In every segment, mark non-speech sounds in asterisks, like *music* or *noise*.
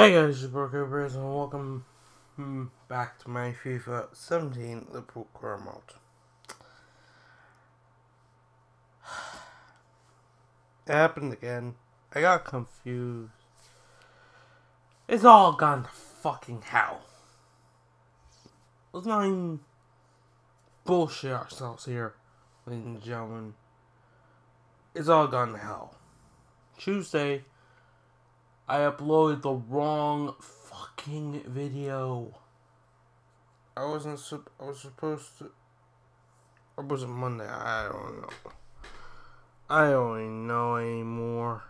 Hey guys, it's Burger Bears and welcome hmm, back to my FIFA 17 Liverpool Career Mode. It happened again. I got confused. It's all gone to fucking hell. Let's not even bullshit ourselves here, ladies and gentlemen. It's all gone to hell. Tuesday, I uploaded the wrong fucking video. I wasn't. I was supposed to. Or was it Monday? I don't know. I don't even know anymore.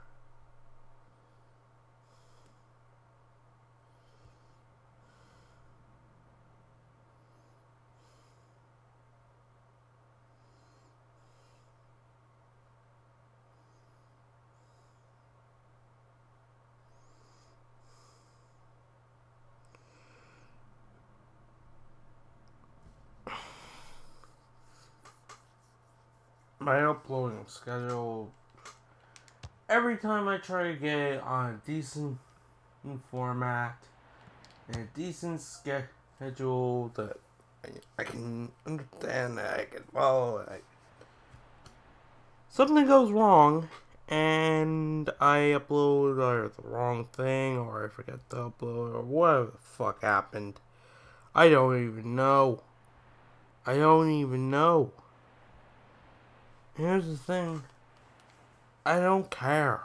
My uploading schedule every time I try to get it on a decent format and a decent schedule that I, can understand that I can follow something goes wrong and I upload either the wrong thing or I forget to upload or whatever the fuck happened. I don't even know. I don't even know. Here's the thing. I don't care.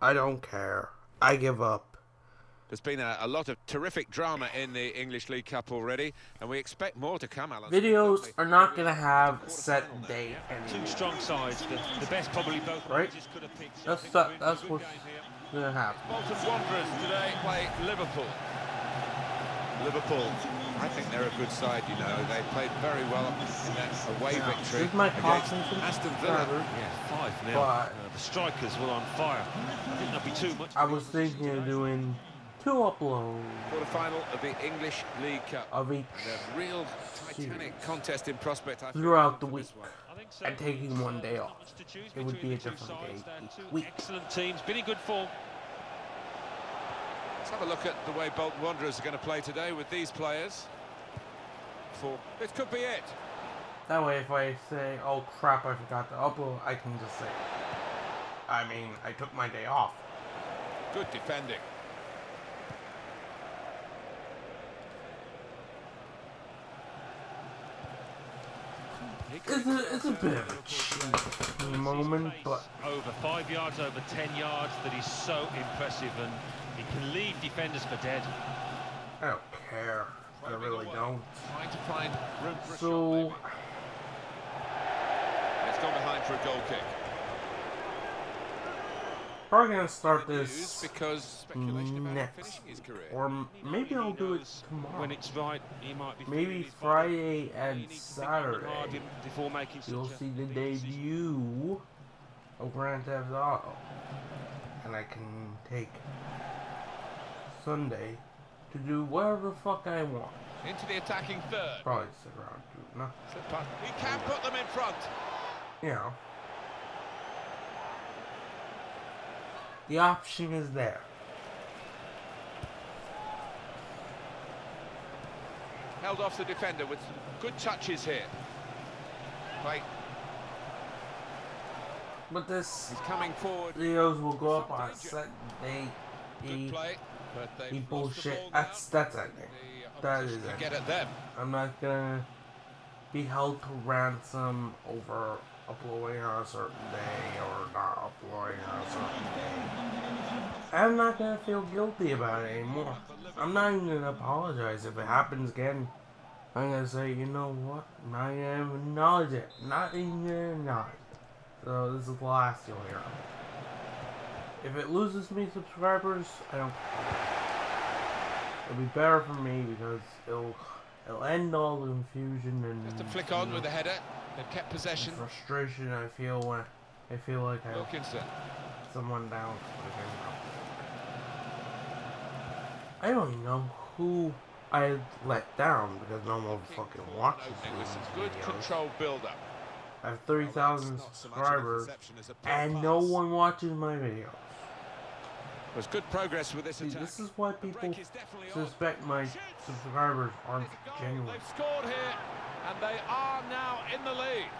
I don't care. I give up. There's been a, a, lot of terrific drama in the English League Cup already, and we expect more to come, Alan. Videos are not going to have set date Two strong sides. The, the, best probably both right? That's, that, that's what's going to happen. Bolton Wanderers today play Liverpool. Liverpool I think they're a good side, you know. They played very well in that away yeah. victory this my against Aston Villa. Yeah, 5 0. Uh, the strikers were on fire. I think that'd be too much. I was thinking of doing two uploads. Quarter final of the English League Cup. Of each. And a real titanic contest in prospect. Throughout the week. So. And taking one day off. It would be a different day. Week. Excellent teams, been in good form. Let's have a look at the way Bolton Wanderers are going to play today with these players. For This could be it. That way, if I say, oh crap, I forgot to upload, I can just say, I mean, I took my day off. Good defending. It's a, it's a bit of a cheap moment, but... Over five yards, over ten yards, that is so impressive, and he can leave defenders for dead. I don't care. I really don't. Trying to find room for so... It's gone behind for a goal kick. Probably gonna start this because next, or maybe I'll do it tomorrow. When it's right, he might be. Maybe Friday and Saturday. Before making You'll see the debut of Grand Theft Auto, and I can take Sunday to do whatever the fuck I want. Into the attacking third. Probably sit around too. No. He can put them in front. You know. The option is there. Held off the defender with some good touches here. Right. But this He's coming forward. videos will go up on set day. Good play, bullshit. That's that's it. That is it. Get at them. I'm not gonna be held to ransom over uploading on a certain day or not uploading on a certain day. I'm not gonna feel guilty about it anymore. I'm not even gonna apologize if it happens again. I'm gonna say, you know what? I'm not gonna acknowledge it. Not even gonna acknowledge it. So this is the last you'll hear of. If it loses me subscribers, I don't It'll be better for me because it'll it'll end all the confusion and Just to flick on with the header. They've kept possession. Frustration I feel when I feel like I Wilkinson. someone down. I don't even know who I let down because no one fucking watches these good videos. control build up. I have 30,000 subscribers and no one watches my videos. There's good progress with this See, attack. this is why people break is definitely on. suspect my subscribers aren't It's a goal. genuine. They've scored here, and they are now in the lead.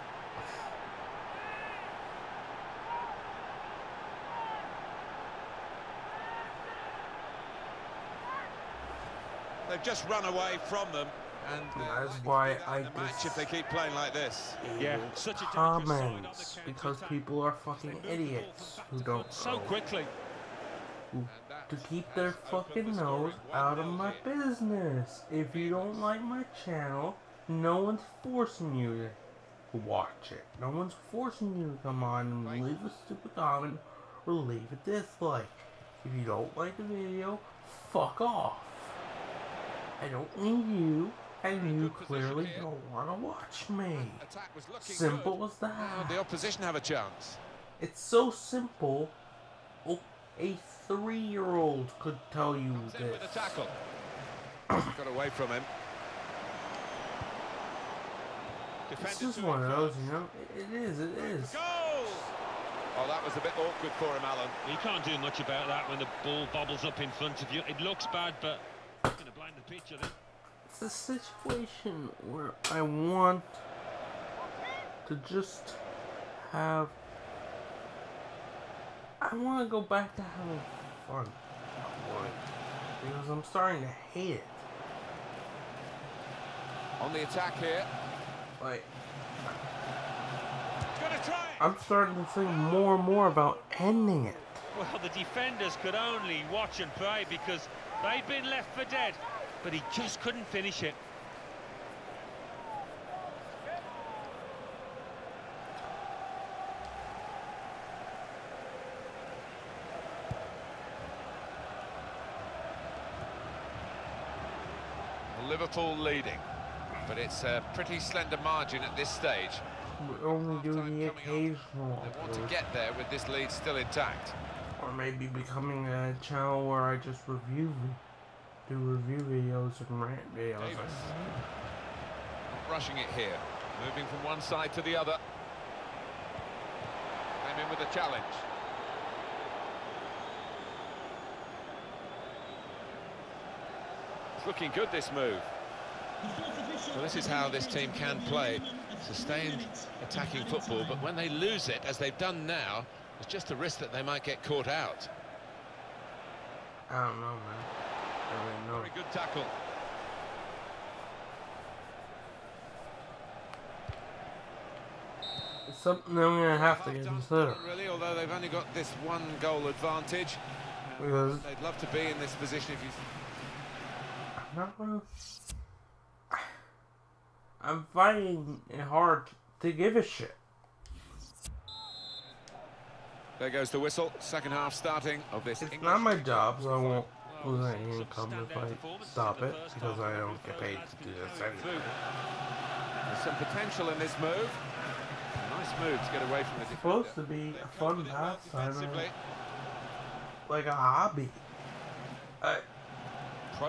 They've just run away from them, and That's why I in the match if they keep playing like this. Yeah, such a dangerous side on the comments because people are fucking idiots who don't So know quickly. To keep their fucking nose out of my business. If you don't like my channel, no one's forcing you to watch it. No one's forcing you to come on and leave a stupid comment or leave a dislike. If you don't like the video, fuck off. I don't need you, and you clearly don't want to watch me. Attack was looking Simple good. as that. The opposition have a chance. It's so simple. Oh, a three-year-old could tell you Comes in with a this. tackle. *coughs* Got away from him. This Defended is to one of those, you know. It, it is. It is. Goal! Oh, that was a bit awkward for him, Alan. You can't do much about that when the ball bobbles up in front of you. It looks bad, but it's going to blind the picture then. It's a situation where I want to just have. I want to go back to having fun. Like, Because I'm starting to hate it. On the attack here. Like, try. I'm starting to think more and more about ending it. Well, the defenders could only watch and pray because they'd been left for dead, but he just couldn't finish it. Liverpool leading. But it's a pretty slender margin at this stage. We only do Half-time the occasional They want to get there with this lead still intact. Or maybe becoming a channel where I just review, do review videos and rant videos. Davis. Not rushing it here. Moving from one side to the other. Came in with a challenge. It's looking good, this move. Well, this is how this team can play. Sustained attacking football, but when they lose it, as they've done now, there's just a risk that they might get caught out. I don't know, man. I really know. Very good tackle. It's something I'm gonna have to Half-time consider really, although they've only got this one goal advantage. because They'd love to be in this position if you I'm not really. I'm finding it hard to give a shit. There goes the whistle. Second half starting of this. It's English not my job, so I won't lose any income if I stop it because. I don't get paid to do this anyway. There's some potential in this move. Nice move to get away from the It's supposed to be a fun pastime, like a hobby. I,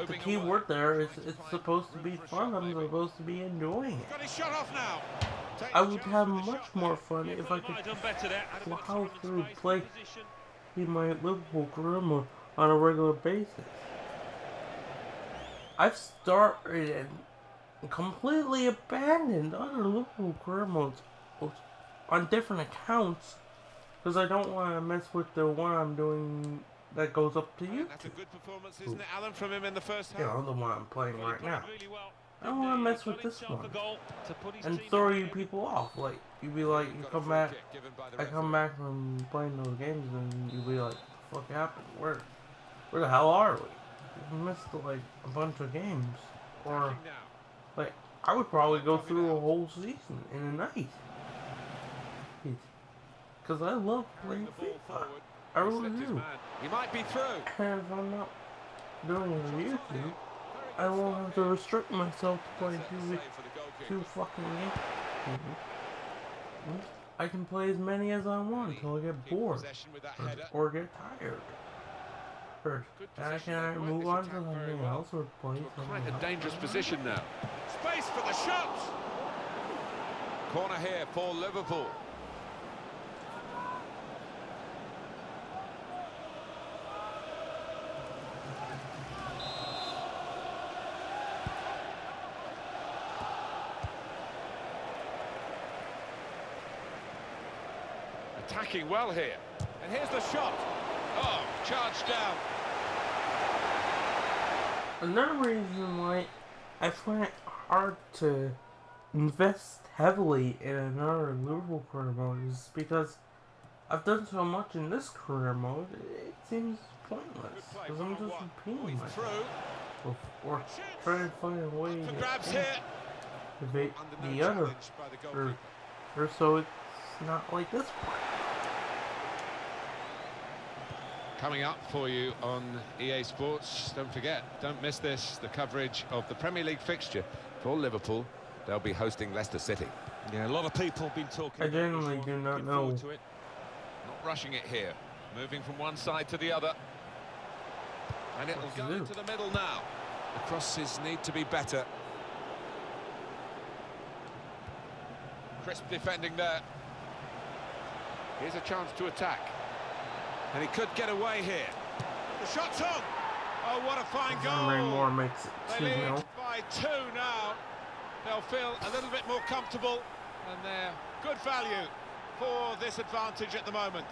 the key word there is it's supposed to be fun. I'm supposed to be enjoying it. Shot off now. I would have much more fun if I could might have done better there. Had a bit Well, of how time and through play- be my Liverpool career on a regular basis. I've started and completely abandoned other Liverpool career modes on different accounts because I don't want to mess with the one I'm doing that goes up to you. That's a good performance, isn't it, Alan, from him in the first half? You know, the one I'm playing right now. I don't want to mess with this one goal to put his and throw you people off. Like you'd be like, you come back. kick given by the I come back from playing those games and you'd be like, the fuck happened? Where, where the hell are we? We missed like a bunch of games, or like I would probably go through a whole season in a night. Because I love playing FIFA. I He really do. He might be through. And if I'm not doing YouTube, I won't have to restrict myself to play two, Save for the goalkeeper. two fucking games. Mhm. I can play as many as I want until I get bored possession with that or, or get tired. And I can move on to something well. else or play something quite a else. dangerous position now. Space for the shot. Corner here for Liverpool. Attacking well here. And here's the shot. Oh, charged down. Another reason why I find it hard to invest heavily in another Liverpool career mode is because I've done so much in this career mode, it seems pointless. Because I'm just repeating myself. Or, or trying to find a way to grabs here. activate Under no the other, challenge by the or, or so it's not like this one. Coming up for you on EA Sports, don't forget, don't miss this, the coverage of the Premier League fixture for Liverpool. They'll be hosting Leicester City. Yeah, a lot of people have been talking I about this genuinely one. do not know. to it. Not rushing it here, moving from one side to the other. And it'll What go do? into the middle now. The crosses need to be better. Crisp defending there. Here's a chance to attack. And he could get away here. The shot's on! Oh, what a fine goal! Moore makes it They 2 lead 0. by two now. They'll feel a little bit more comfortable and they're good value for this advantage at the moment.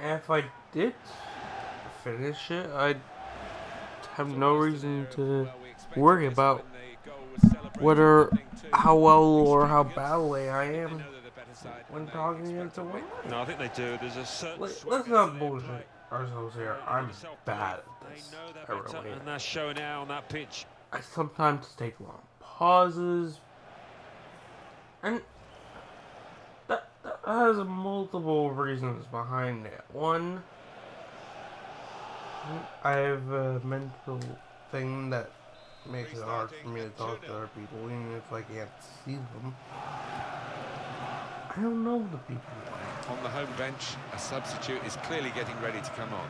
And if I did finish it, I'd have no reason to worry about whether how well or how badly I am when talking against a winner. No, I think they do. There's a certain. Let, let's not bullshit ourselves here. I'm bad at this. I really am. and that's showing out on that pitch. I sometimes take long pauses, and that, that has multiple reasons behind it. One, I have a mental thing that makes it hard for me to talk to other people, even if I can't see them. I don't know the people. On the home bench, a substitute is clearly getting ready to come on.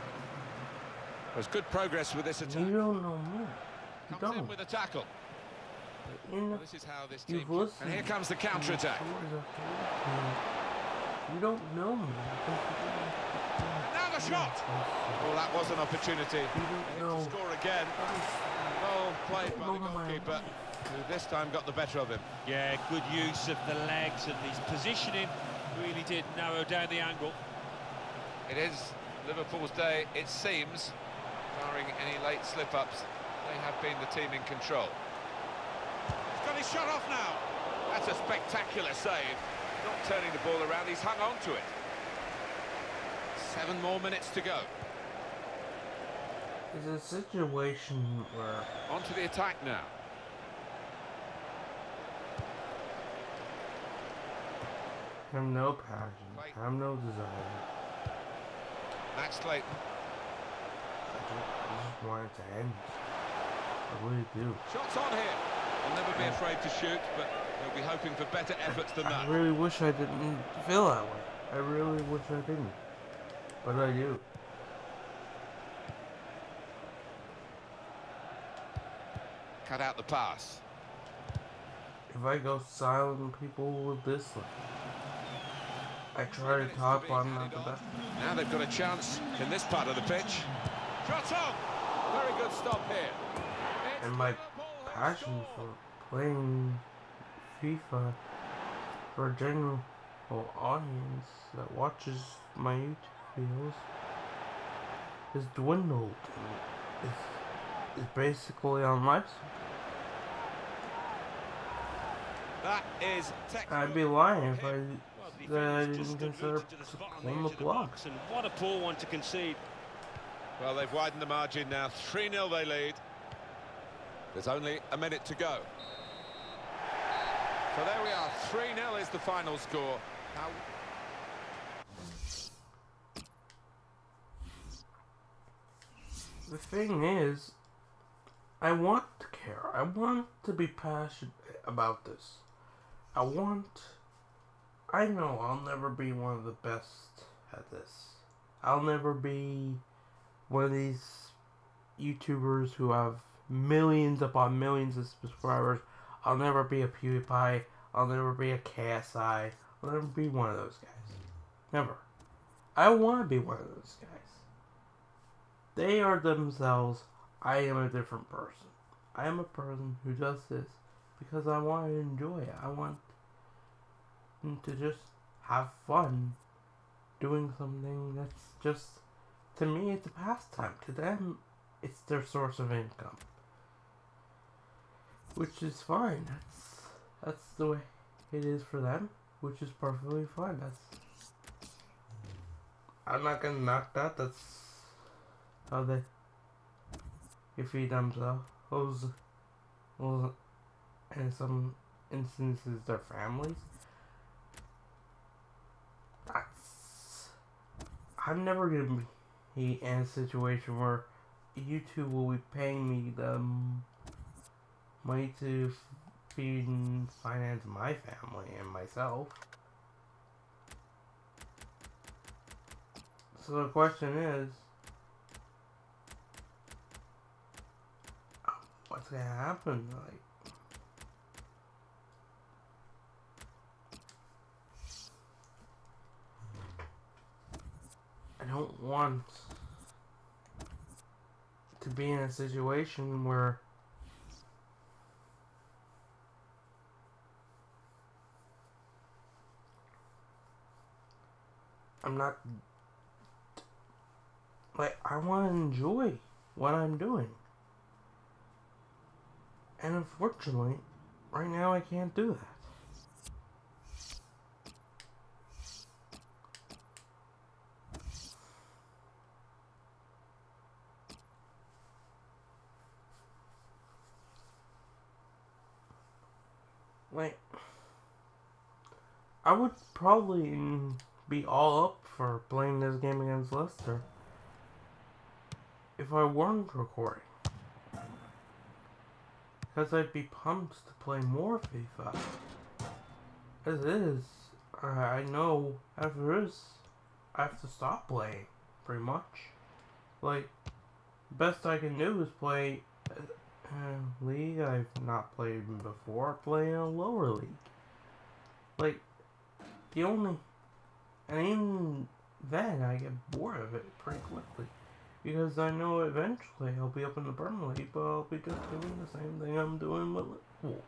There's good progress with this attack. You don't know me. You Comes in don't. with a tackle. Know- Well, this is how this team. And here comes the counter attack. You don't know me. Now the shot. Well, that was an opportunity. You don't to score again. Well played by the goalkeeper, who this time got the better of him. Yeah, good use of the legs and his positioning really did narrow down the angle. It is Liverpool's day, it seems. Barring any late slip-ups, they have been the team in control. He's got his shot off now. That's a spectacular save. Not turning the ball around, he's hung on to it. Seven more minutes to go. It's a situation where On to the attack now. Have no passion, I have no desire. Max Clayton. I just, I just want it to end. I really do. Shots on here. He'll never be afraid to shoot, but he'll be hoping for better efforts than that. I really wish I didn't feel that way. I really wish I didn't. But I do. Cut out the pass. If I go silent, people will dislike. I try to talk, but I'm not the best. Now they've got a chance in this part of the pitch. Shots on! Very good stop here. It's And my passion for playing FIFA for a general audience that watches my YouTube videos is dwindled. It's, it's basically on life. That is. I'd be lying if I Well, the said I defenders just didn't stood consider rooted the spot on the on edge the of the block. and what a poor one to concede. Well, they've widened the margin now. 3-0 they lead. There's only a minute to go. So there we are. 3-0 is the final score. Now, The thing is, I want to care. I want to be passionate about this. I want. I know I'll never be one of the best at this. I'll never be one of these YouTubers who have millions upon millions of subscribers. I'll never be a PewDiePie. I'll never be a KSI. I'll never be one of those guys. Never. I want to be one of those guys. They are themselves. I am a different person. I am a person who does this because I want to enjoy it. I want to just have fun doing something that's just to me it's a pastime. To them it's their source of income. Which is fine. That's that's the way it is for them, which is perfectly fine. That's I'm not gonna knock that. That's how they you feed themselves. Well, in some instances, their families. That's. I'm never gonna be in a situation where YouTube will be paying me the money to feed and finance my family and myself. So the question is, what's gonna happen? Like, don't want to be in a situation where I'm not like I want to enjoy what I'm doing. And unfortunately, right now I can't do that. Like, I would probably mm, be all up for playing this game against Leicester if I weren't recording. Because I'd be pumped to play more FIFA. As is, I know after this, I have to stop playing, pretty much. Like, best I can do is play a league I've not played before, play in a lower league. Like, the only, and even then I get bored of it pretty quickly. Because I know eventually I'll be up in the Burnley, but I'll be just doing the same thing I'm doing with Liverpool.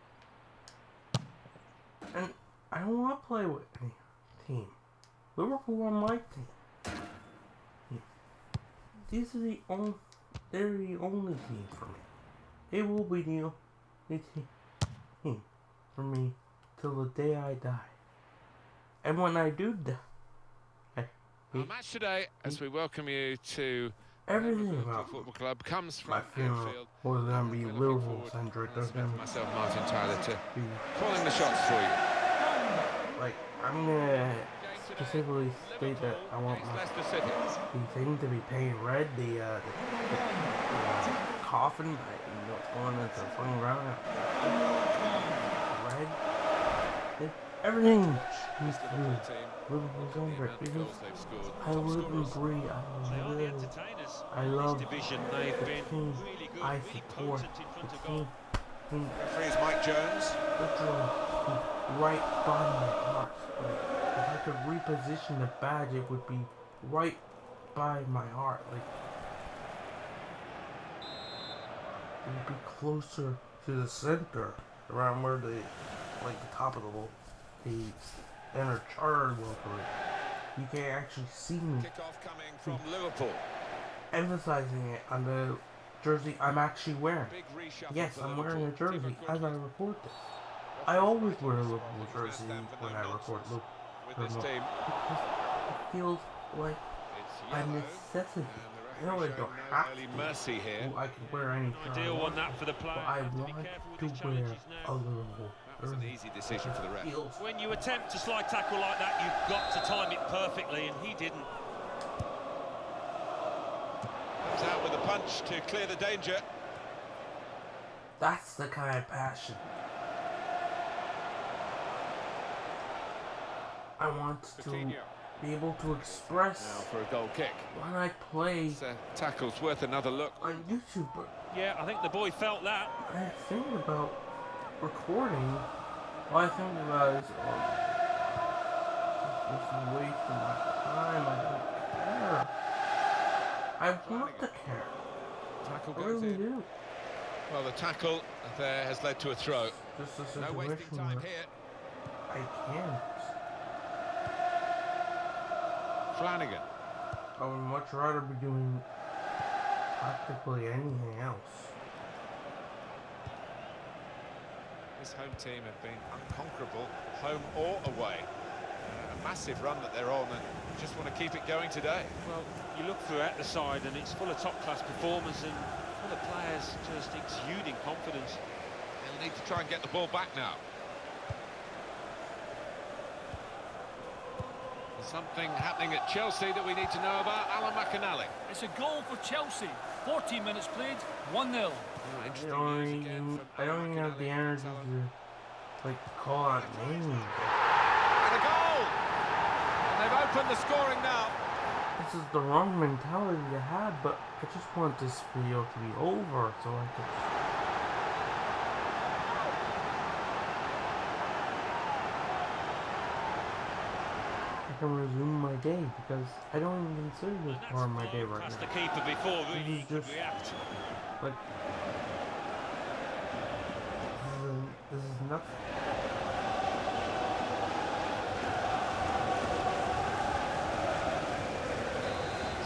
And I don't want to play with any team. Liverpool are my team. These are the only, they're the only team for me. They will be the only team for me till the day I die. And when I do die, Our match today, as we welcome you to Everything about Football Club comes from my funeral was gonna be Liverpool centric. uh, myself, Martin Tyler, to calling the shots for you. like I'm gonna specifically state that I want my the thing to be painted red. The uh, the, the, uh, coffin, I, you know, it's going into the fucking ground. Red. It, everything needs to Liverpool be team. Liverpool The centric amount of because goals they've scored. I Top live and scorers. breathe. I are the live. entertainers. I love this division. They've the been team really good, I really support. potent The of team. And Referee is Mike Jones. right by my heart. Like, if I could reposition the badge, it would be right by my heart. Like, it would be closer to the center, around where the, like the top of the, lo- the inner charred is. You can't actually see me Kickoff coming from Liverpool. emphasizing it on the jersey I'm actually wearing. Yes, I'm wearing a jersey as I record this. I always wear a Liverpool jersey when I record Liverpool with this team. it feels like a necessity. I know I referee don't have to. mercy here. I can wear any Ideal want, one that for the player. but I want to wear a. Liverpool That was an easy decision for the ref. When you attempt to slide tackle like that, you've got to time it perfectly, and he didn't. Comes out with a punch to clear the danger. That's the kind of passion. I want to Coutinho be able to express now for a goal kick. when I play This, uh, tackle's worth another look. on YouTube. But Yeah, I think the boy felt that. I think about recording. All I think about is, oh, this is wasting my time. I don't care. I want to care. Tackle goes really in. do. Well, the tackle there has led to a throw. Just a No wasting time here. I can't. Flanagan. I would much rather be doing practically anything else. Home team have been unconquerable, home or away. Uh, a massive run that they're on and just want to keep it going today. Well, you look throughout the side and it's full of top-class performers and full of players just exuding confidence. They'll need to try and get the ball back now. Something happening at Chelsea that we need to know about. Alan McInally. It's a goal for Chelsea. 14 minutes played, 1-0. Oh, I interesting don't even, I don't even have the McInally. energy Alan. to like call out names. And a goal! And they've opened the scoring now. This is the wrong mentality to have, but I just want this video to be over so I can. Can resume my day because I don't even consider this part of my day right now. the keeper before This is he could just- react. Like, um, this is, this is nothing.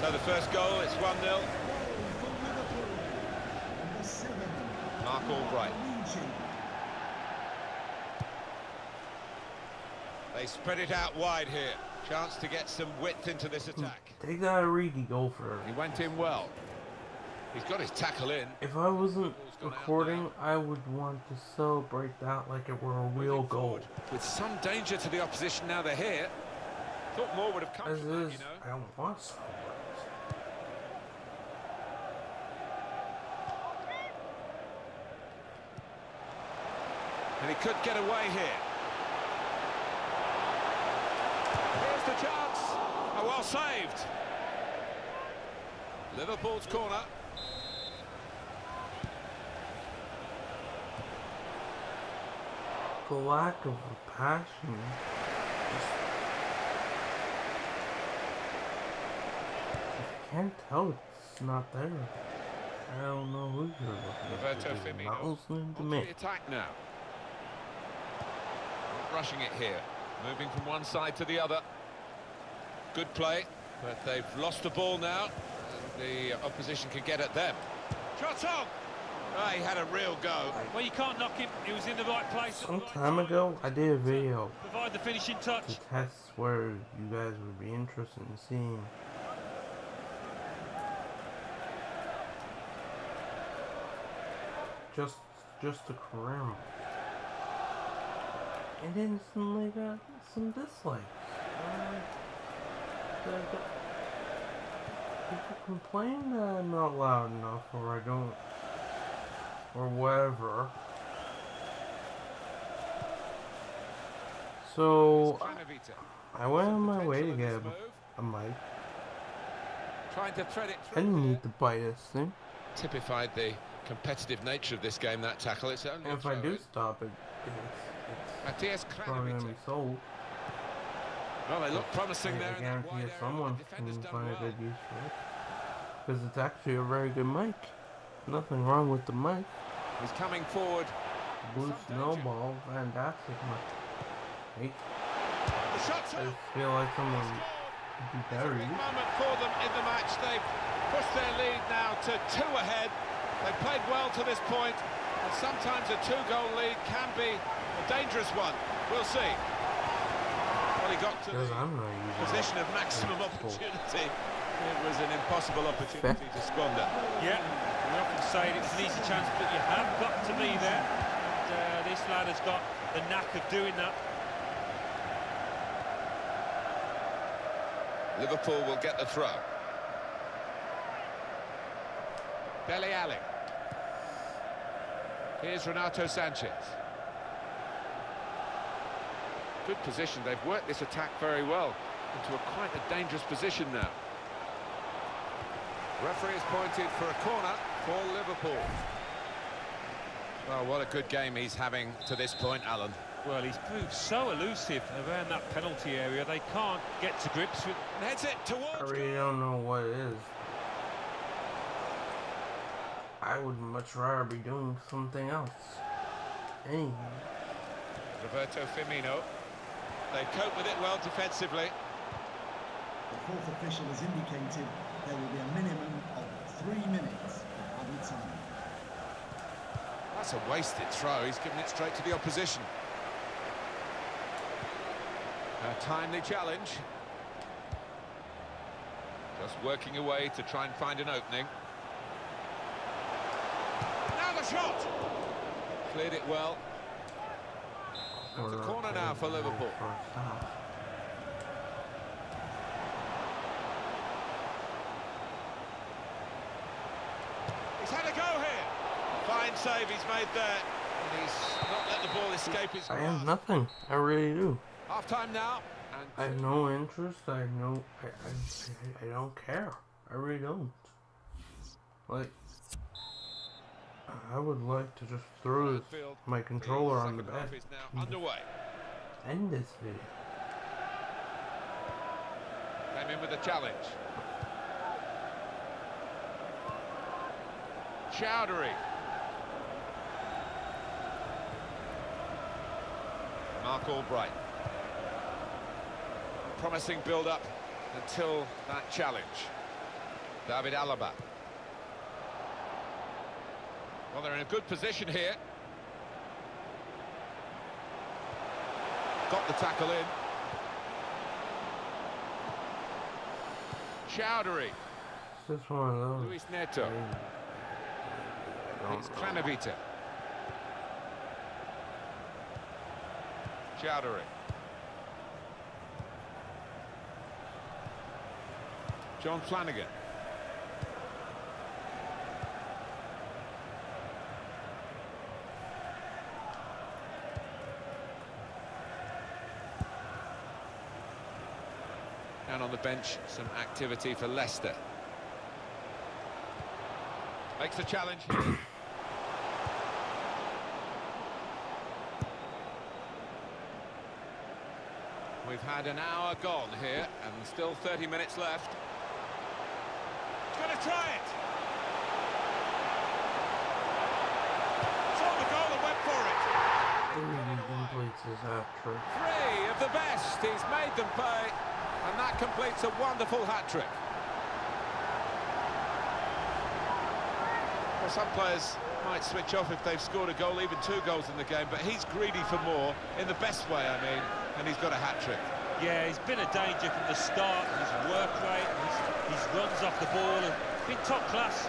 So the first goal, it's 1-0. Mark Albright. They spread it out wide here. Chance to get some width into this hmm. attack. Take that Origi goal for He went in well. He's got his tackle in. If I wasn't Ball's gone out recording. I would want to celebrate that like it were a real goal. With some danger to the opposition now they're here. Thought more would have come As from that, is, you know. I don't want to celebrate. And he could get away here. Here's the chance. Oh, well saved. Liverpool's corner. The lack of passion. I can't tell it's not there. I don't know who you're looking at. Roberto Firmino. To me. the attack now. Rushing it here. Moving from one side to the other. Good play, but they've lost the ball now. And the opposition can get at them. Shot on! Ah, he had a real go. Well, you can't knock him. He was in the right place. at the Some right time ago, I did a video Provide the finishing touch. to test where you guys would be interested in seeing. Just, just a career mode. And instantly got some dislikes. Uh, the- the- people complain that I'm not loud enough, or I don't, or whatever. So I went on my way to get a, mic. Trying to thread it I didn't need to buy this thing. Typified the competitive nature of this game, that tackle. It's only if I do stop it, it's, it's probably gonna be sold. Well, they look promising I, there I that guarantee area. someone can find a good use for it. Because it's actually a very good mic. Nothing wrong with the mic. He's coming forward. Blue. Snowball, fantastic mic. Hey, I feel like someone would be It's a better big use. moment for them in the match. They've pushed their lead now to two ahead. They've played well to this point, and sometimes a two-goal lead can be a dangerous one. We'll see. Well, he got to the I'm not using position of maximum It's opportunity. It was an impossible opportunity to squander. Yeah, we often say it's an easy chance, but you have got to be there. And, uh, this lad has got the knack of doing that. Liverpool will get the throw. Dele Alli. Here's Renato Sanches. Good position. They've worked this attack very well into a quite a dangerous position now. Referee has pointed for a corner for Liverpool. Well, what a good game he's having to this point, Alan. Well, he's proved so elusive around that penalty area. They can't get to grips with. And heads it towards... I really don't know what it is. I would much rather be doing something else. Anything. Roberto Firmino. They cope with it well defensively. The fourth official has indicated there will be a minimum of three minutes of added time. That's a wasted throw. He's given it straight to the opposition. A timely challenge. Just working away to try and find an opening. Now the shot! Cleared it well. It's a corner now for Liverpool. First. He's had a go here. Fine save he's made there. And he's not let the ball escape his I have nothing. I really do. Half time now. I have no interest. I have no. I, I, I don't care. I really don't. Like, I would like to just throw this, my controller on the bed. half is now underway. End this video. Came in with a challenge. Chowdhury. Mark Albright. Promising build-up until that challenge. David Alaba. Well, they're in a good position here. Got the tackle in. Chowdhury. Just one of those. Luis Neto. It's don't Chowdhury. Jon Flanagan. On the bench, some activity for Leicester. Makes the challenge. *coughs* We've had an hour gone here and still 30 minutes left. He's going to try it. Saw the goal and went for it. He completes his hat trick. Three of the best. He's made them pay. And that completes a wonderful hat-trick. Well, some players might switch off if they've scored a goal, even two goals in the game, but he's greedy for more, in the best way, I mean, and he's got a hat-trick. Yeah, he's been a danger from the start. His work rate, his, his runs off the ball, have been top class.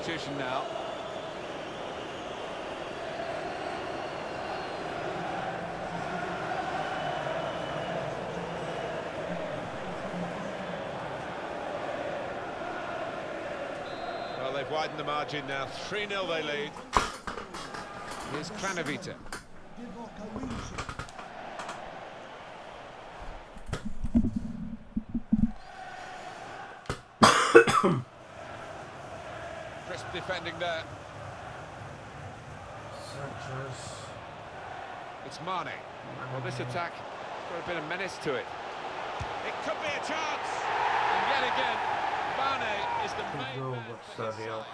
Substitution now. Well, they've widened the margin now. 3-0 they lead. Here's Kranovita. *coughs* *coughs* Divock Origi. Crisp defending there. Sanches. It's Mane. Well, this attack got a bit of menace to it. It could be a chance. And yet again, Mane is the main goal man by for his side.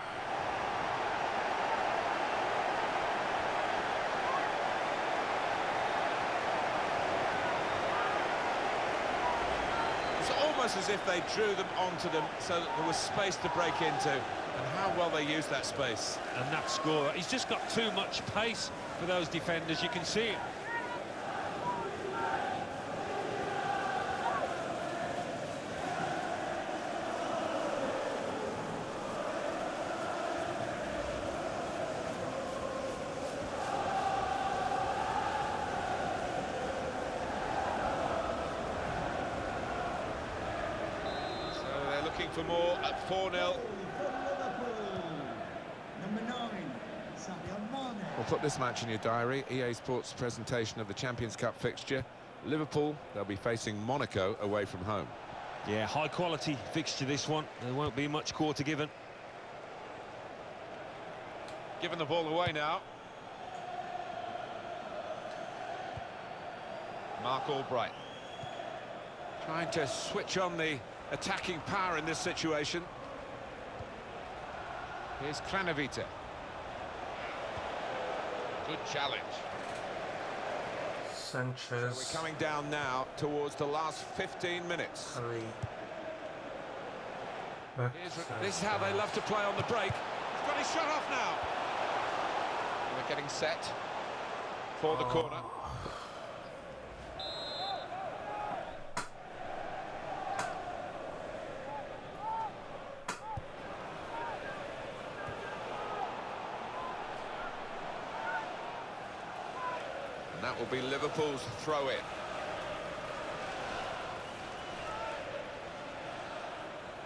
It's almost as if they drew them onto them so that there was space to break into. And how well they use that space. And that scorer, he's just got too much pace for those defenders, you can see it. So they're looking for more at 4-0. For Liverpool. Number nine, Sadio Mane. We'll put this match in your diary. EA Sports presentation of the Champions Cup fixture. Liverpool, they'll be facing Monaco away from home. Yeah, high quality fixture this one. There won't be much quarter given. Giving the ball away now. Mark Albright. Trying to switch on the attacking power in this situation. Here's Kranovita. Good challenge. Sanches. We're coming down now towards the last 15 minutes. This is how they love to play on the break. He's got his shot off now. They're getting set for the oh. corner. And that will Liverpool's throw-in.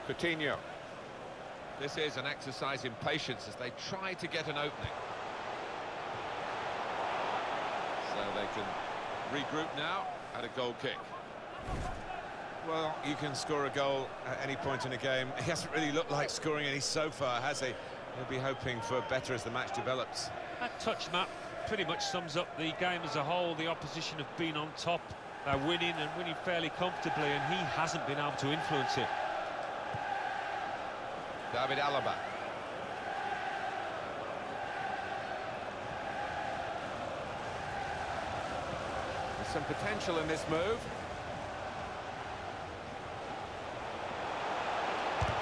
Coutinho. This is an exercise in patience as they try to get an opening. So they can regroup now at a goal kick. Well, you can score a goal at any point in a game. He hasn't really looked like scoring any so far, has he? He'll be hoping for better as the match develops. That touch map pretty much sums up the game as a whole. The opposition have been on top, they're winning and winning fairly comfortably, and he hasn't been able to influence it. David Alaba. There's some potential in this move.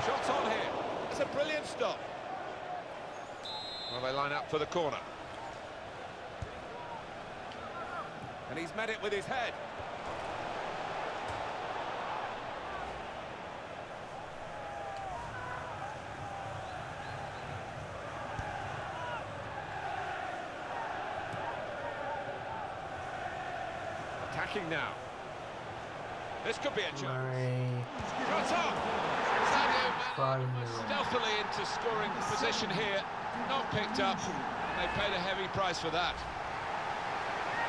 Shots on here. It's a brilliant stop. Well, they line up for the corner. And he's met it with his head. Attacking now. This could be a chance. Shot up! Sadio Five Mane nil. stealthily into scoring position here. Not picked up. They paid a heavy price for that.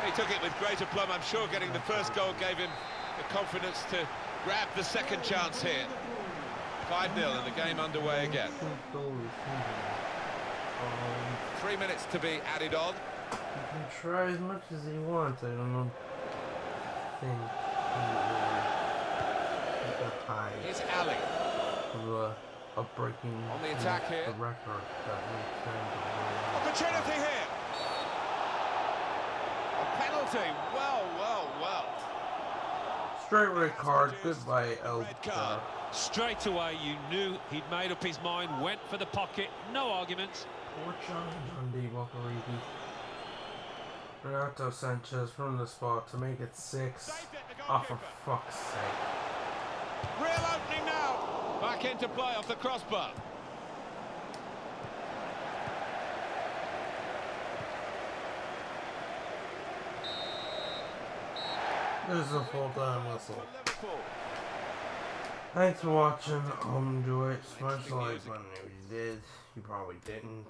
He took it with great aplomb. I'm sure getting the first goal gave him the confidence to grab the second chance here. 5-0 and the game underway again. Three minutes to be added on. he can try as much as he wants. I don't know. think he will get that Here's Ali. of a, a breaking On the attack here. the record that makes the Opportunity here. Penalty. Well, well, well. Straight red card. Goodbye, El. Red card. Straight away, you knew he'd made up his mind, went for the pocket, no arguments. Poor John Dundee Wakariki. Renato Sanches from the spot to make it six. Oh, for fuck's sake. Real opening now. Back into play off the crossbar. This is a full time whistle. Thanks for watching. You enjoy it. Smash the like button if you did. You probably didn't.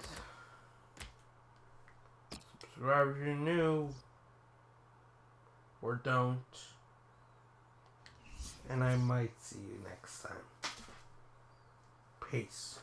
Subscribe if you're new. Or don't. And I might see you next time. Peace.